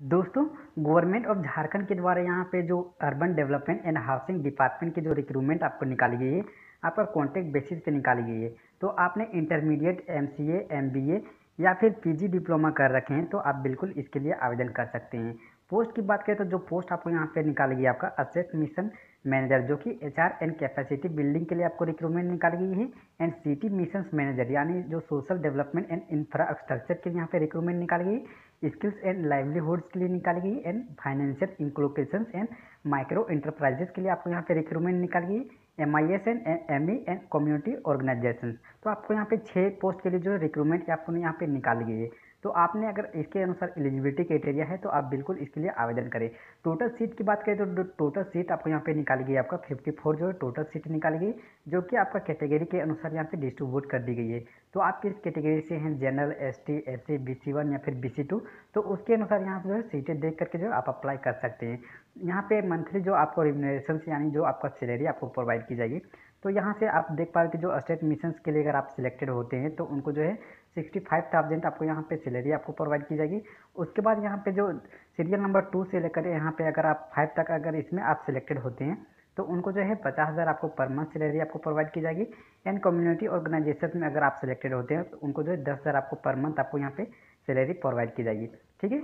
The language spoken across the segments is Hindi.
दोस्तों गवर्नमेंट ऑफ़ झारखंड के द्वारा यहाँ पे जो urban development and housing department की जो रिक्रूटमेंट आपको निकाली गई है आपका कॉन्ट्रैक्ट बेसिस पे निकाली गई है। तो आपने intermediate M C M B A या फिर पीजी डिप्लोमा कर रखे हैं तो आप बिल्कुल इसके लिए आवेदन कर सकते हैं। पोस्ट की बात करें तो जो पोस्ट आपको यहाँ पे निकाली गई आपका असेट मिशन मैनेजर जो कि H R and capacity building के लिए आपको रिक्रूटमेंट निकाली गई है एंड सिटी मिशन मैनेजर यानी जो सोशल डेवलपमेंट एंड इंफ्रास्ट्रक्चर के लिए यहाँ पे रिक्रूटमेंट निकाली गई स्किल्स एंड लाइवलीहुड्स के लिए निकाली गई and financial inclusion and micro enterprises के लिए आपको यहाँ पे रिक्रूटमेंट निकाली गई M I S and M E and community organisation तो आपको यहाँ पे छः पोस्ट के लिए जो रिक्रूटमेंट आपको यहाँ पे निकाली गई है तो आपने अगर इसके अनुसार एलिजिबिलिटी क्राइटेरिया है तो आप बिल्कुल इसके लिए आवेदन करें। टोटल सीट की बात करें तो टोटल सीट आपको यहाँ पे निकाली गई आपका 54 जो है टोटल सीट निकाली गई, जो कि आपका कैटेगरी के अनुसार यहाँ पे डिस्ट्रीब्यूट कर दी गई है। तो आप किस कैटेगरी से हैं? General S T S C B C one या फिर बी सी टू तो उसके अनुसार यहाँ जो है सीटें देख करके जो आप अप्लाई कर सकते हैं। यहाँ पे मंथली जो आपको रिमोनेशन यानी जो आपका सैलरी आपको प्रोवाइड की जाएगी। तो यहाँ से आप देख पा रहे कि जो स्टेट मिशन के लिए अगर आप सिलेक्टेड होते हैं तो उनको जो है सिक्सटी फाइव थाउज़ेंड आपको यहाँ पे सैलरी आपको प्रोवाइड की जाएगी। उसके बाद यहाँ पे जो सीरियल नंबर टू से लेकर यहाँ पे अगर आप फाइव तक अगर इसमें आप सिलेक्टेड होते हैं तो उनको जो है पचास हज़ार आपको पर मंथ सैलरी आपको प्रोवाइड की जाएगी। एंड कम्युनिटी ऑर्गेनाइजेशन में अगर आप सिलेक्टेड होते हैं तो उनको जो है दस हज़ार आपको पर मंथ आपको यहाँ पे सैलरी प्रोवाइड की जाएगी। ठीक है?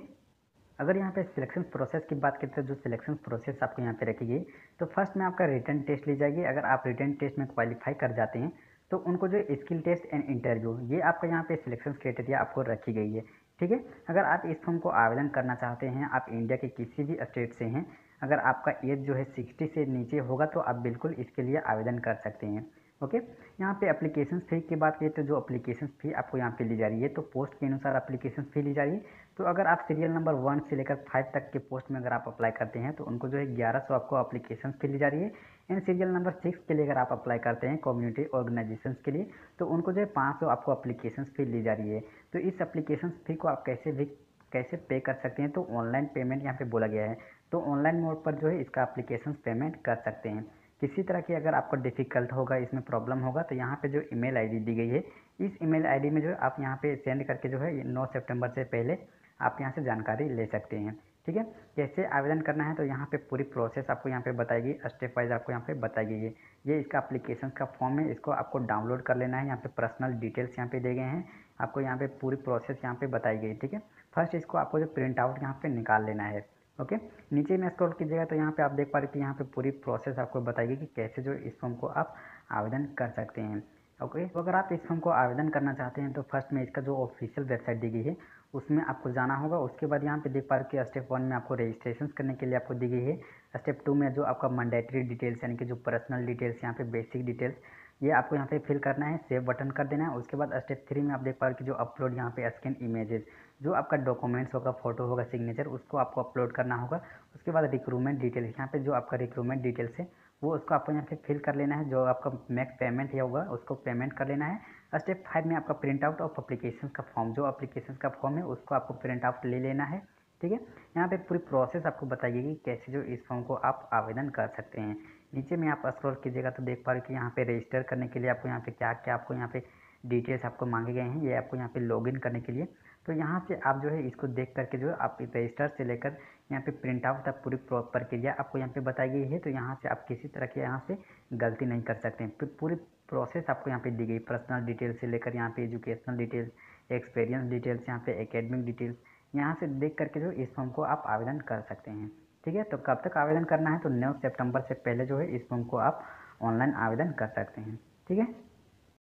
अगर यहाँ पे सिलेक्शन प्रोसेस की बात करते हैं, जो सिलेक्शन प्रोसेस आपको यहाँ पे रखी गई तो फ़र्स्ट में आपका रिटर्न टेस्ट ली जाएगी। अगर आप रिटर्न टेस्ट में क्वालिफाई कर जाते हैं तो उनको जो स्किल टेस्ट एंड इंटरव्यू ये आपका यहाँ पे सिलेक्शन क्राइटेरिया आपको रखी गई है। ठीक है? अगर आप इस फॉर्म को आवेदन करना चाहते हैं, आप इंडिया के किसी भी स्टेट से हैं, अगर आपका एज जो है सिक्सटी से नीचे होगा तो आप बिल्कुल इसके लिए आवेदन कर सकते हैं। ओके? यहाँ पे एप्लीकेशन फ़ी की बात करें तो जो एप्लीकेशन फ़ी आपको यहाँ पे ली जा रही है तो पोस्ट के अनुसार एप्लीकेशन फ़ी ली जा रही है। तो अगर आप सीरियल नंबर वन से लेकर फाइव तक के पोस्ट में अगर आप अप्लाई करते हैं तो उनको जो है ग्यारह सौ आपको एप्लीकेशन फ़ी ली जा रही है। एंड सीरियल नंबर सिक्स के लिए अगर आप अप्लाई करते हैं कम्युनिटी ऑर्गेनाइजेशन के लिए तो उनको जो है पाँच सौ आपको अप्लीकेशन फ़ी ली जा रही है। तो इस अप्लीकेशन फ़ी को आप कैसे भी, कैसे पे कर सकते हैं तो ऑनलाइन पेमेंट यहाँ पे बोला गया है। तो ऑनलाइन मोड पर जो है इसका अप्लीकेशन पेमेंट कर सकते हैं। किसी तरह की अगर आपको डिफ़िकल्ट होगा इसमें प्रॉब्लम होगा तो यहाँ पे जो ईमेल आईडी दी गई है इस ईमेल आईडी में जो है आप यहाँ पे सेंड करके जो है नौ सितंबर से पहले आप यहाँ से जानकारी ले सकते हैं ठीक है कैसे आवेदन करना है तो यहाँ पे पूरी प्रोसेस आपको यहाँ पे बताएगी स्टेप वाइज आपको यहाँ पे बताई गई है ये इसका अप्लीकेशन का फॉर्म है इसको आपको डाउनलोड कर लेना है यहाँ पे पर्सनल डिटेल्स यहाँ पे दे गए हैं आपको यहाँ पे पूरी प्रोसेस यहाँ पे बताई गई ठीक है फ़र्स्ट इसको आपको जो प्रिंट आउट यहाँ पे निकाल लेना है ओके? नीचे में स्क्रॉल कीजिएगा तो यहाँ पे आप देख पा रहे कि यहाँ पे पूरी प्रोसेस आपको बताएगी कि कैसे जो इस फॉर्म को आप आवेदन कर सकते हैं। ओके? तो अगर आप इस फॉर्म को आवेदन करना चाहते हैं तो फ़र्स्ट में इसका जो ऑफिशियल वेबसाइट दी गई है, उसमें आपको जाना होगा। उसके बाद यहाँ पे देख पा रहे कि स्टेप वन में आपको रजिस्ट्रेशन करने के लिए आपको दी गई है। स्टेप टू में जो आपका मैंडेटरी डिटेल्स यानी कि जो पर्सनल डिटेल्स यहाँ पे बेसिक डिटेल्स ये आपको यहाँ पे फिल करना है सेव बटन कर देना है। उसके बाद स्टेप थ्री में आप देख पा रहे कि जो अपलोड यहाँ पे स्कैन इमेजेस जो आपका डॉक्यूमेंट्स होगा फ़ोटो होगा सिग्नेचर उसको आपको अपलोड करना होगा। उसके बाद रिक्रूटमेंट डिटेल्स यहाँ पे जो आपका रिक्रूटमेंट डिटेल्स है, वो उसको आपको यहाँ पे फिल कर लेना है। जो आपका मैक्स पेमेंट है, होगा, उसको पेमेंट कर लेना है। स्टेप फाइव में आपका प्रिंट आउट ऑफ़ अप्लीकेशन का फॉर्म जो अप्लीकेशन का फॉर्म है, उसको आपको प्रिंट आउट ले लेना है। ठीक है? यहाँ पे पूरी प्रोसेस आपको बताइए कि कैसे जो इस फॉर्म को आप आवेदन कर सकते हैं। नीचे में आप स्क्रॉल कीजिएगा तो देख पा रहे कि यहाँ पे रजिस्टर करने के लिए आपको यहाँ पे क्या क्या आपको यहाँ पे डिटेल्स आपको मांगे गए हैं। ये आपको यहाँ पे लॉगिन करने के लिए तो यहाँ से आप जो है इसको देख करके जो है आप रजिस्टर से लेकर यहाँ पे प्रिंट आउट तक पूरी प्रक्रिया आपको यहाँ पे बताई गई है। तो यहाँ से आप किसी तरह की यहाँ से गलती नहीं कर सकते हैं। पूरी प्रोसेस आपको यहाँ पे दी गई। पर्सनल डिटेल्स से लेकर यहाँ पे एजुकेशनल डिटेल्स एक्सपीरियंस डिटेल्स यहाँ पे एकेडमिक डिटेल्स यहाँ से देख करके जो इस फॉर्म को आप आवेदन कर सकते हैं। ठीक है? तो कब तक आवेदन करना है? तो नौ सितंबर से पहले जो है इस फॉर्म को आप ऑनलाइन आवेदन कर सकते हैं। ठीक है?